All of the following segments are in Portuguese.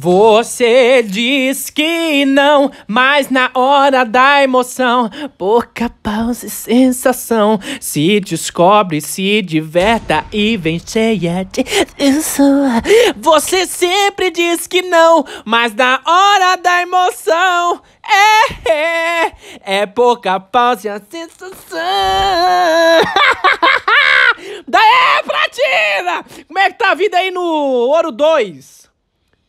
Você diz que não, mas na hora da emoção, pouca pausa e sensação. Se descobre, se diverta e vem cheia de isso. Você sempre diz que não, mas na hora da emoção, é, é, é pouca pausa e a sensação. Daí, Pratina! Como é que tá a vida aí no Ouro 2?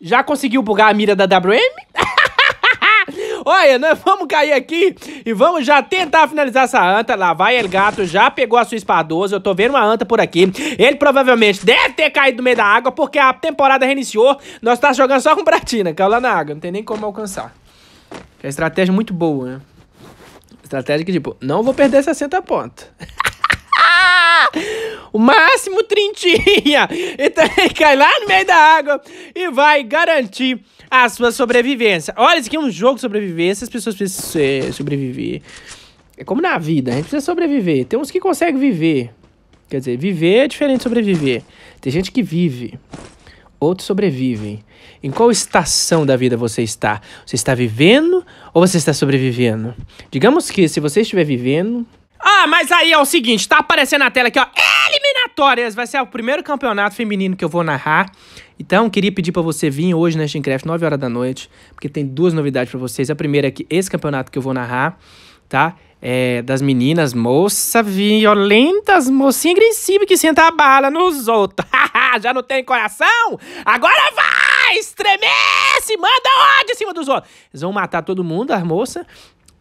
Já conseguiu bugar a mira da WM? Olha, nós vamos cair aqui e vamos já tentar finalizar essa anta. Lá vai El Gato, já pegou a sua espadosa. Eu tô vendo uma anta por aqui. Ele provavelmente deve ter caído no meio da água porque a temporada reiniciou. Nós tá jogando só com pratina, caiu lá na água. Não tem nem como alcançar. É uma estratégia muito boa, né? Estratégia que, tipo, não vou perder 60 pontos. o máximo trintinha. Então ele cai lá no meio da água e vai garantir a sua sobrevivência. Olha, isso aqui é um jogo de sobrevivência, as pessoas precisam sobreviver. É como na vida, a gente precisa sobreviver. Tem uns que conseguem viver. Quer dizer, viver é diferente de sobreviver. Tem gente que vive, outros sobrevivem. Em qual estação da vida você está? Você está vivendo ou você está sobrevivendo? Digamos que se você estiver vivendo, ah, mas aí é o seguinte, tá aparecendo na tela aqui, ó, eliminatórias, vai ser o primeiro campeonato feminino que eu vou narrar. Então, queria pedir para você vir hoje na Steamcraft, 9 horas da noite, porque tem duas novidades para vocês. A primeira é que esse campeonato que eu vou narrar, tá? É das meninas, moça violentas, mocinha agressiva que senta a bala nos outros. Já não tem coração? Agora vai! Estremece! Manda ódio em cima dos outros. Eles vão matar todo mundo, as moças.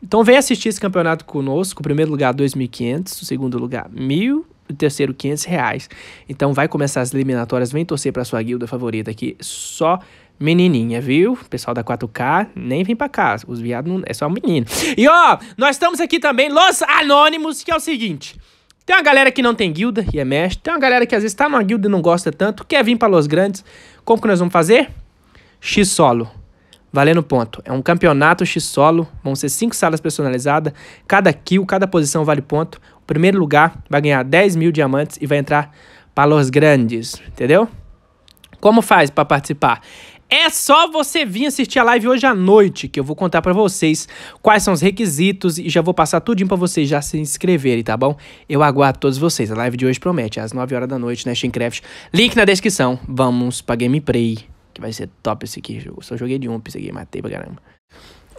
Então vem assistir esse campeonato conosco. O primeiro lugar, 2.500. O segundo lugar, 1.000. O terceiro, 500 reais. Então vai começar as eliminatórias. Vem torcer pra sua guilda favorita aqui. Só menininha, viu? Pessoal da 4K, nem vem pra cá. Os viados não... é só menino. E ó, nós estamos aqui também, Los Anônimos, que é o seguinte... Tem uma galera que não tem guilda e é mestre. Tem uma galera que às vezes tá numa guilda e não gosta tanto. Quer vir para Los Grandes. Como que nós vamos fazer? X solo. Valendo ponto. É um campeonato X-Solo, vão ser cinco salas personalizadas, cada kill, cada posição vale ponto. Primeiro lugar vai ganhar 10 mil diamantes e vai entrar para os grandes, entendeu? Como faz para participar? É só você vir assistir a live hoje à noite, que eu vou contar para vocês quais são os requisitos e já vou passar tudinho para vocês já se inscreverem, tá bom? Eu aguardo todos vocês. A live de hoje promete, às 9 horas da noite na Steamcraft. Link na descrição. Vamos pra gameplay que vai ser top esse aqui. Eu só joguei de ump esse aqui, matei pra caramba.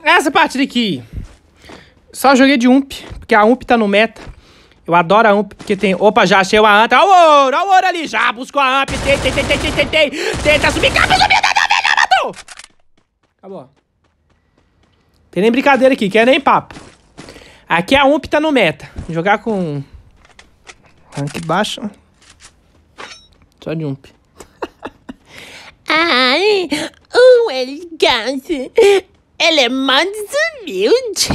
Essa partida aqui, só joguei de ump, porque a ump tá no meta. Eu adoro a ump, porque tem... Opa, já achei uma anta. Olha o ouro, olha o ouro ali. Já buscou a ump. Tentei, tentei, tentei, tentei. Tenta subir, capa, subir, já matou. Acabou. Tem nem brincadeira aqui, quer nem papo. Aqui a ump tá no meta. Jogar com... Rank baixo. Só de ump. Ai, o elegante. Ele é mais humilde.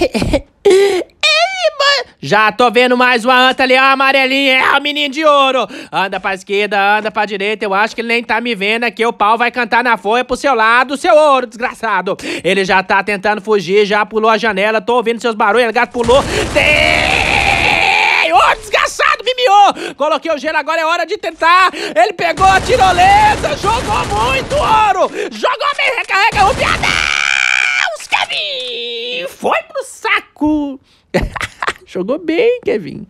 Já tô vendo mais uma anta ali, a amarelinha. É o menino de ouro. Anda pra esquerda, anda pra direita. Eu acho que ele nem tá me vendo aqui. O pau vai cantar na folha pro seu lado, seu ouro, desgraçado. Ele já tá tentando fugir, já pulou a janela. Tô ouvindo seus barulhos. O gato pulou. Ô, oh, desgraçado! miou. Coloquei o gelo, agora é hora de tentar. Ele pegou a tirolesa, jogou muito ouro. Jogou bem, recarrega o Deus, Kevin! Foi pro saco. jogou bem, Kevin.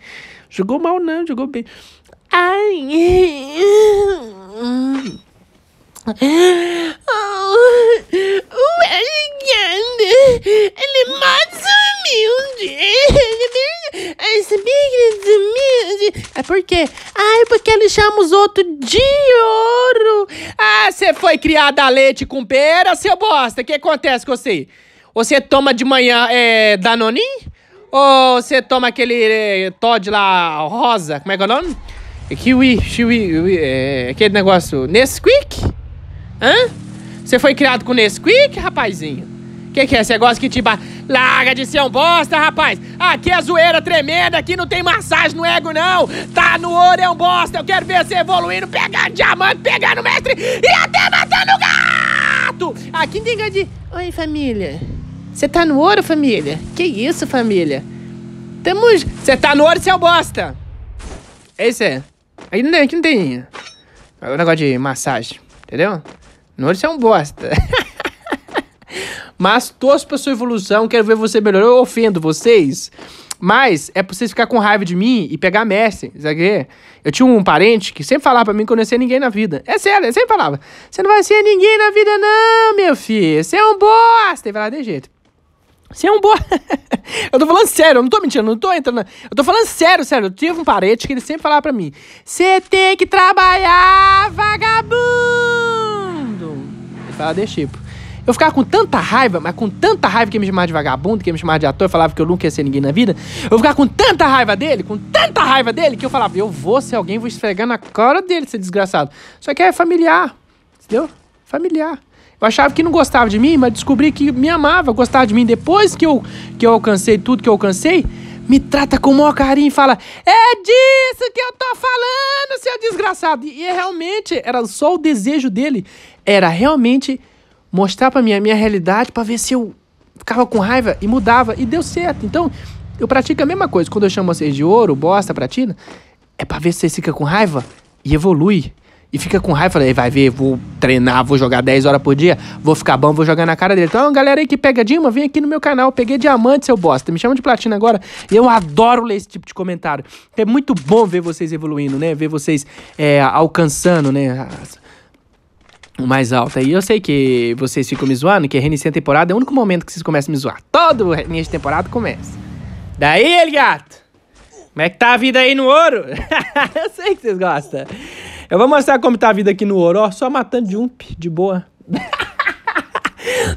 Jogou mal não, jogou bem. Ai... Ele é mais humilde. É sabia que ele é humilde? É por quê? Ai, porque ele chama os outros de ouro. Ah, você foi criada a leite com pera, seu bosta. O que acontece com você? Você toma de manhã é, Danonin? Ou você toma aquele é, Todd lá, rosa? Como é que é o nome? Kiwi, kiwi, é, aquele negócio Nesquik? Hã? Você foi criado com Nesquik, rapazinho? Que que é? Você gosta que te ba... Larga de ser um bosta, rapaz! Aqui é zoeira tremenda, aqui não tem massagem no ego, não! Tá no ouro, é um bosta! Eu quero ver você evoluindo, pegando diamante, pegando mestre e até matando gato! Aqui não tem de... Oi, família. Você tá no ouro, família? Que isso, família? Tamo... Você tá no ouro, seu bosta! Esse é. Aqui não tem, aqui não tem... O negócio de massagem, entendeu? No ouro você é um bosta. Mas torço pra sua evolução, quero ver você melhorar. Eu ofendo vocês. Mas é pra vocês ficar com raiva de mim e pegar Messi, sabe? Eu tinha um parente que sempre falava pra mim que eu não ia ser ninguém na vida. É sério, ele sempre falava. Você não vai ser ninguém na vida não, meu filho. Você é um bosta. E vai lá de jeito. Você é um boa. eu tô falando sério, eu não tô mentindo, não tô entrando. Eu tô falando sério, sério. Eu tive um parente que ele sempre falava pra mim: Você tem que trabalhar, vagabundo. Ele falava desse tipo. Eu ficava com tanta raiva, mas com tanta raiva que ia me chamar de vagabundo, que ia me chamar de ator, falava que eu nunca ia ser ninguém na vida. Eu ficava com tanta raiva dele, com tanta raiva dele, que eu falava: Eu vou ser alguém, vou esfregar na cara dele, ser desgraçado. Só que é familiar, entendeu? Familiar. Eu achava que não gostava de mim, mas descobri que me amava, gostava de mim. Depois que eu, que eu alcancei tudo que eu alcancei, me trata com o maior carinho e fala: É disso que eu tô falando, seu desgraçado. E, e realmente era só o desejo dele, era realmente mostrar para mim a minha realidade para ver se eu ficava com raiva e mudava. E deu certo. Então, eu pratico a mesma coisa. Quando eu chamo vocês de ouro, bosta, pratina, é para ver se vocês ficam com raiva e evolui e fica com raiva, falei, vai ver, vou treinar, vou jogar 10 horas por dia, vou ficar bom, vou jogar na cara dele. Então, galera aí que pega Dilma, vem aqui no meu canal, peguei diamante, seu bosta, me chama de platina agora. E eu adoro ler esse tipo de comentário. É muito bom ver vocês evoluindo, né? Ver vocês é, alcançando, né? O mais alto aí. Eu sei que vocês ficam me zoando, que reiniciar a temporada é o único momento que vocês começam a me zoar. Todo início de temporada começa. Daí, ele gato. Como é que tá a vida aí no ouro? eu sei que vocês gostam. Eu vou mostrar como tá a vida aqui no ouro, ó. Só matando jump, de boa.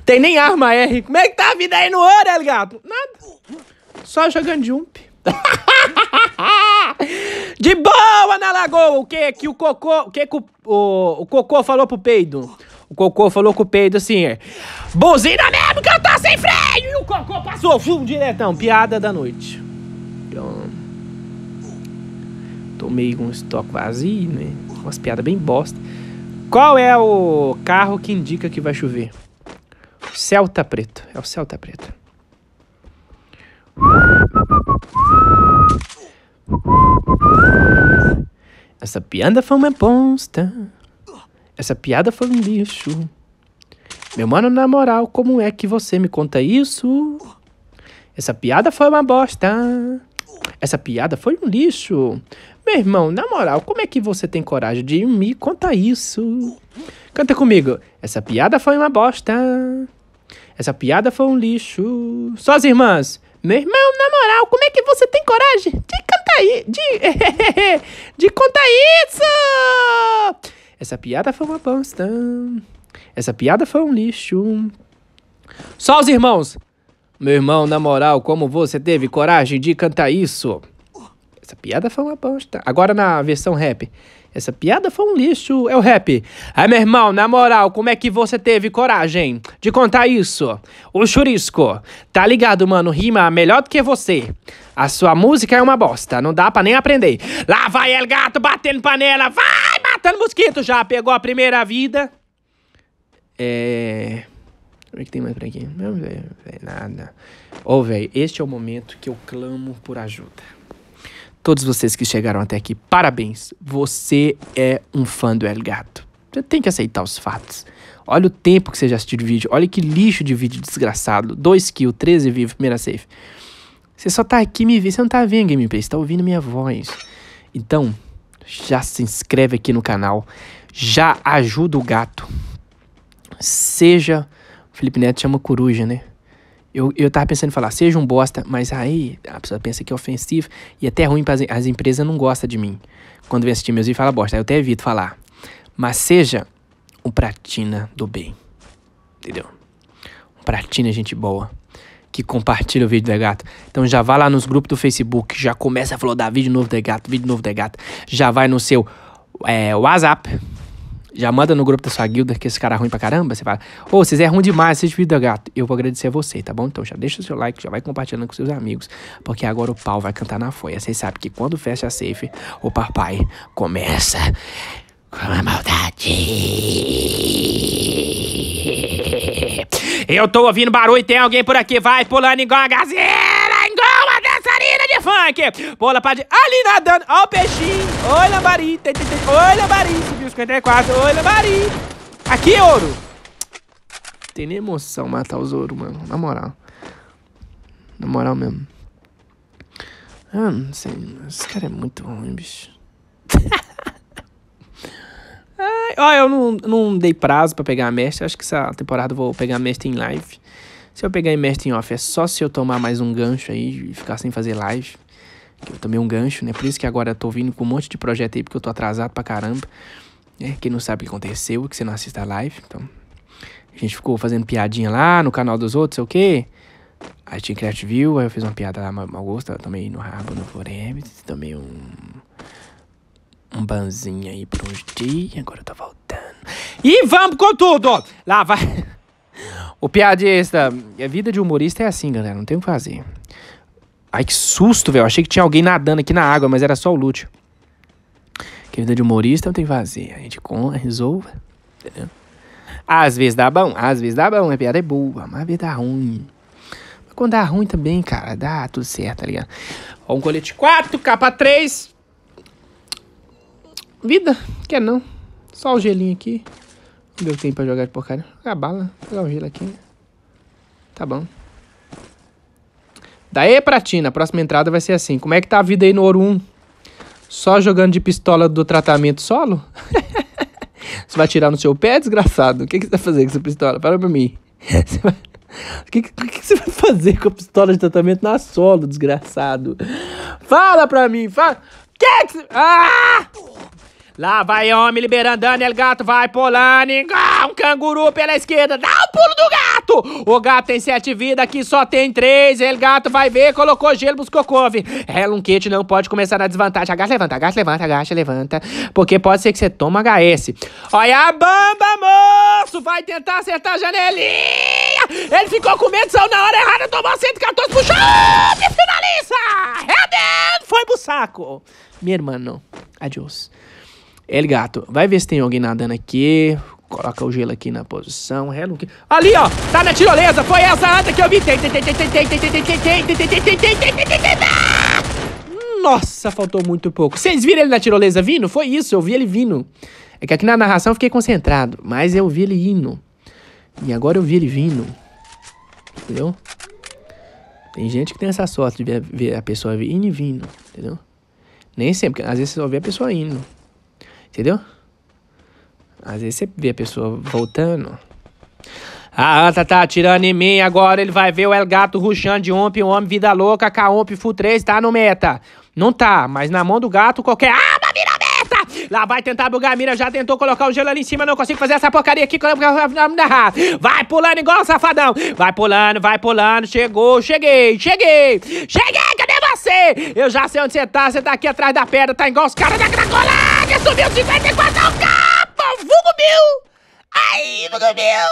Tem nem arma R. Como é que tá a vida aí no ouro, El Gato? Nada. Só jogando jump. de boa na lagoa. O que que o cocô... O que que o, o, o cocô falou pro peido? O cocô falou com o peido assim, é, buzina mesmo que eu tô sem freio! E o cocô passou, fum, diretão. Piada da noite. Então... Tomei um estoque vazio, né? Umas piadas bem bosta. Qual é o carro que indica que vai chover? Celta preto. É o Celta preto. Essa piada foi uma bosta. Essa piada foi um lixo. Meu mano, na moral, como é que você me conta isso? Essa piada foi uma bosta. Essa piada foi um lixo. Meu irmão, na moral, como é que você tem coragem de me contar isso? Canta comigo. Essa piada foi uma bosta. Essa piada foi um lixo. Só as irmãs. Meu irmão, na moral, como é que você tem coragem de cantar isso? De, de contar isso? Essa piada foi uma bosta. Essa piada foi um lixo. Só os irmãos. Meu irmão, na moral, como você teve coragem de cantar isso? Essa piada foi uma bosta. Agora na versão rap. Essa piada foi um lixo. É o rap. Ai, meu irmão, na moral, como é que você teve coragem de contar isso? O churisco. Tá ligado, mano? Rima melhor do que você. A sua música é uma bosta. Não dá pra nem aprender. Lá vai El Gato batendo panela. Vai matando mosquito. Já pegou a primeira vida. É. O que tem mais por aqui? Não, velho. Nada. Ô, oh, velho, este é o momento que eu clamo por ajuda. Todos vocês que chegaram até aqui, parabéns. Você é um fã do El Gato. Você tem que aceitar os fatos. Olha o tempo que você já assistiu o vídeo. Olha que lixo de vídeo desgraçado. 2 kills, 13 vivos, primeira safe. Você só tá aqui me vendo. Você não tá vendo gameplay, você tá ouvindo minha voz. Então, já se inscreve aqui no canal. Já ajuda o gato. Seja. Felipe Neto chama coruja, né? Eu, eu tava pensando em falar, seja um bosta, mas aí a pessoa pensa que é ofensivo e até ruim para as, as empresas não gostam de mim. Quando vem assistir meus vídeos fala bosta, aí eu até evito falar. Mas seja um pratina do bem. Entendeu? Um pratina gente boa. Que compartilha o vídeo do gato. Então já vai lá nos grupos do Facebook, já começa a falar vídeo novo do gato, vídeo novo do gato. Já vai no seu é, WhatsApp, já manda no grupo da sua guilda que esse cara é ruim pra caramba. Você fala, ô, oh, vocês é ruim demais, vocês vídeo gato. Eu vou agradecer a você, tá bom? Então já deixa o seu like, já vai compartilhando com seus amigos. Porque agora o pau vai cantar na folha. Vocês sabem que quando fecha a safe, o papai começa com a maldade. Eu tô ouvindo barulho, tem alguém por aqui, vai pulando igual a gazela, igual uma dançarina de funk. Pula pra de... Ali nadando, ó o peixinho. Oi, lambari, oi, lambari, subiu 54, oi, lambari. Aqui, ouro. Tem nem emoção matar o Zoro, mano. Na moral. Na moral mesmo. Ah, não sei. Esse cara é muito ruim, bicho. Ai, ó, eu não, não dei prazo pra pegar a mestre. Acho que essa temporada eu vou pegar a mestre em live. Se eu pegar em mestre em off, é só se eu tomar mais um gancho aí e ficar sem fazer live. Eu tomei um gancho, né? Por isso que agora eu tô vindo com um monte de projeto aí, porque eu tô atrasado pra caramba. Né? Quem não sabe o que aconteceu, que você não assista a live. Então, a gente ficou fazendo piadinha lá no canal dos outros, sei o quê. Aí tinha Craft View, aí eu fiz uma piada lá, mal gosto, tomei no rabo no Forever, tomei um. Um banzinho aí por uns dias, agora eu tô voltando. E vamos com tudo! Lá vai. O piadista. A vida de humorista é assim, galera, não tem o que fazer. Ai, que susto, velho. Achei que tinha alguém nadando aqui na água, mas era só o Lúcio. Que vida de humorista não tem fazer. A gente com, resolva. Entendeu? Às vezes dá bom, às vezes dá bom. A piada é boa, mas às vezes dá ruim. Mas quando dá ruim também, cara, dá tudo certo, tá ligado? Ó, um colete 4, capa 3. Vida, quer não. Só o gelinho aqui. Não deu tempo pra jogar de porcaria. A bala, vou pegar o gelo aqui. Tá bom. Daí, Pratina, a próxima entrada vai ser assim. Como é que tá a vida aí no Ouro 1? Só jogando de pistola do tratamento solo? você vai tirar no seu pé, desgraçado? O que, que você vai fazer com essa pistola? Fala pra mim. O que, que, que, você vai fazer com a pistola de tratamento na solo, desgraçado? Fala pra mim, fala. Que que você... Ah! Lá vai homem liberando Daniel Gato, vai pulando, igual um canguru pela esquerda, dá o pulo do gato! O gato tem sete vidas, aqui só tem três, ele gato vai ver, colocou gelo, buscou couve. Relunquete não pode começar na desvantagem, agacha, levanta, agacha, levanta, agacha, levanta, porque pode ser que você toma HS. Olha a bamba, moço, vai tentar acertar a janelinha! Ele ficou com medo, saiu na hora errada, tomou 114, puxou e finaliza! Redden foi pro saco. Meu irmão, adiós. El gato, vai ver se tem alguém nadando aqui. Coloca o gelo aqui na posição. Ali, ó. Tá na tirolesa. Foi essa anta que eu vi. Nossa, faltou muito pouco. Vocês viram ele na tirolesa vindo? Foi isso, eu vi ele vindo. É que aqui na narração eu fiquei concentrado. Mas eu vi ele indo. E agora eu vi ele vindo. Entendeu? Tem gente que tem essa sorte de ver a pessoa indo e vindo. Entendeu? Nem sempre. Às vezes você só vê a pessoa indo. Entendeu? Às vezes você vê a pessoa voltando. A anta tá atirando em mim, agora ele vai ver o El Gato ruxando de um homem vida louca, com a Omp Full 3 tá no meta. Não tá, mas na mão do gato qualquer arma vira meta! Lá vai tentar bugar a mira, já tentou colocar o gelo ali em cima, não consigo fazer essa porcaria aqui. Vai pulando igual um safadão. Vai pulando, vai pulando, chegou, cheguei, cheguei, cheguei, cadê você? Eu já sei onde você tá, você tá aqui atrás da pedra, tá igual os caras da Cracolândia, subiu 54 ao capa, Vugo Bill! Aí, Vugo Bill!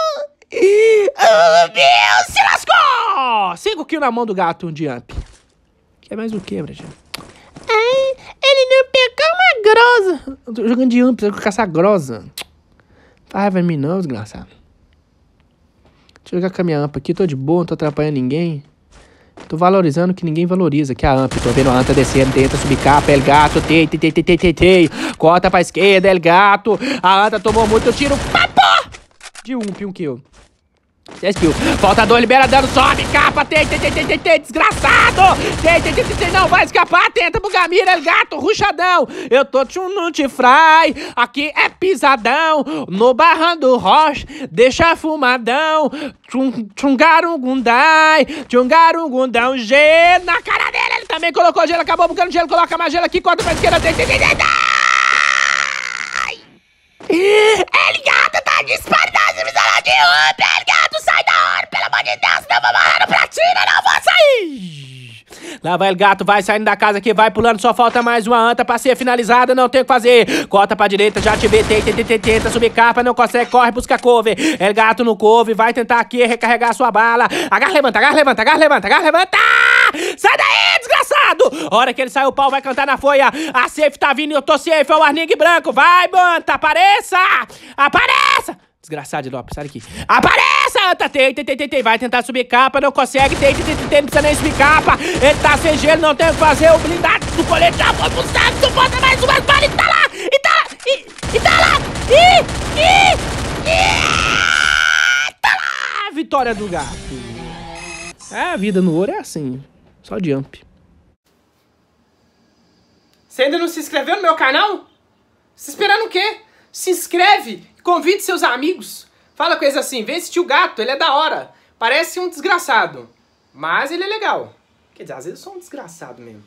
Vugo Bill, se lascou! 5 kills na mão do gato, um amp. Quer mais o que, Brasil? Ai, ele não pegou uma grosa. Eu tô jogando de você vai caçar grosa. Raiva em mim não, desgraçado. Deixa eu jogar com a minha amp aqui, tô de boa, não tô atrapalhando ninguém. Tô valorizando que ninguém valoriza, que é a AMP. Tô vendo a ANTA descendo, tenta subir capa, El Gato, tei, tei, tei, tei, tei, tei. Cota pra esquerda, El Gato. A ANTA tomou muito tiro, papo! De um, um kill. 10 kills. Falta dois, libera dano, sobe, capa, tem, tem, tem, tem, tem, tem, desgraçado! Tem, tem, tem, tem, tem, não vai escapar, tenta pro Gamira, gato, ruchadão! Eu tô no fry, aqui é pisadão, no barrando rocha, deixa fumadão, tchungarungundai, tchungarungundão, gelo na cara dele, ele também colocou gelo, acabou bugando gelo, coloca mais gelo aqui, corta pra esquerda, tem, tem, tem, tem, tem! Ele gato tá disparado, miserável de up, de Deus, morrer no platina, não vou sair! Lá vai o gato, vai saindo da casa aqui, vai pulando, só falta mais uma anta pra ser finalizada, não tem o que fazer. Cota pra direita, já te vê, tenta, tenta, tenta, subir capa, não consegue, corre, busca couve. É gato no couve, vai tentar aqui recarregar sua bala. Agarra, levanta, agarra, levanta, agarra, levanta, agarra, levanta! Sai daí, desgraçado! Hora que ele sai, o pau vai cantar na folha. A safe tá vindo, eu tô safe, é o Arnig branco. Vai, Banta, apareça! Apareça! Desgraçado de Lopes, sai daqui. Apareça, Anta! Tem, tem, tem, tem. Vai tentar subir capa, não consegue. Tem, tem, tem, tem, não precisa nem subir capa. Ele tá sem gelo, não tem o que fazer. O blindado do colete já foi pro saco. Bota mais umas balas e tá lá! E tá lá! E, e tá lá! E, e, e... Tá lá! vitória do gato. É, a vida no ouro é assim. Só jump. Você ainda não se inscreveu no meu canal? Se esperando o quê? Se inscreve, convide seus amigos. Fala eles assim, vem assistir o gato, ele é da hora. Parece um desgraçado, mas ele é legal. Quer dizer, às vezes eu sou um desgraçado mesmo.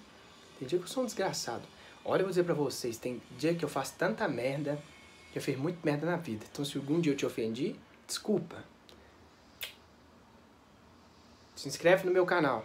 Tem dia que eu sou um desgraçado. Olha, eu vou dizer pra vocês, tem dia que eu faço tanta merda, que eu fiz muito merda na vida. Então se algum dia eu te ofendi, desculpa. Se inscreve no meu canal.